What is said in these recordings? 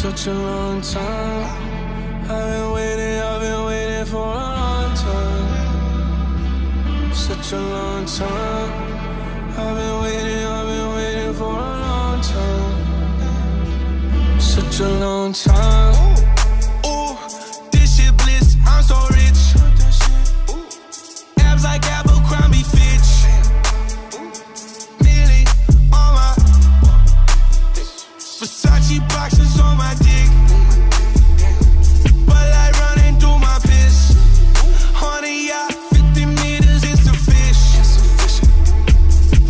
such a long time. I've been waiting, I've been waiting for a long time. Such a long time. I've been waiting, I've been waiting for a long time. Such a long time. Versace boxes on my dick. Bud Light running through my piss. On a yacht, 50 meters, it's a fish.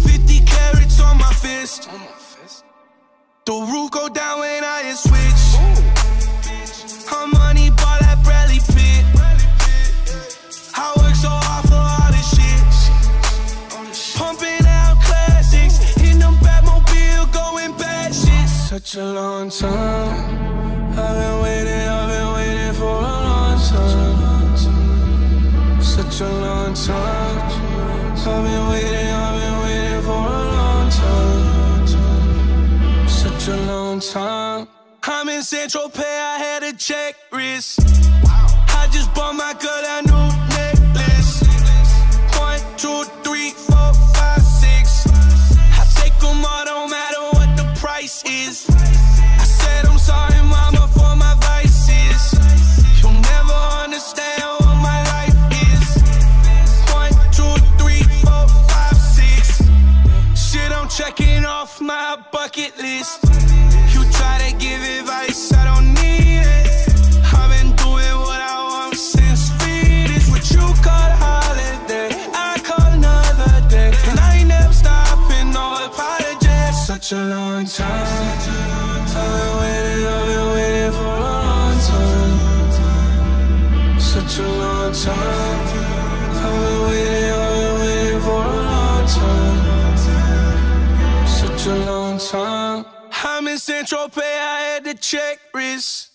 50 carats on my fist. The roof go down when I switch. Such a long time. I've been waiting, I've been waiting for a long time. Such a long time. I've been waiting, I've been waiting for a long time. Such a long time. I'm in Saint-Tropez, I had a check wrist. I just bought my girl a checking off my bucket list. You try to give advice, I don't need it. I've been doing what I want since fetus. What you call holiday, I call another day. And I ain't never stopping, no apologies. Such a long time. I've been waiting, I've been waiting for a long time. Such a long time. Time. I'm in Saint-Tropez, I had to check wrist.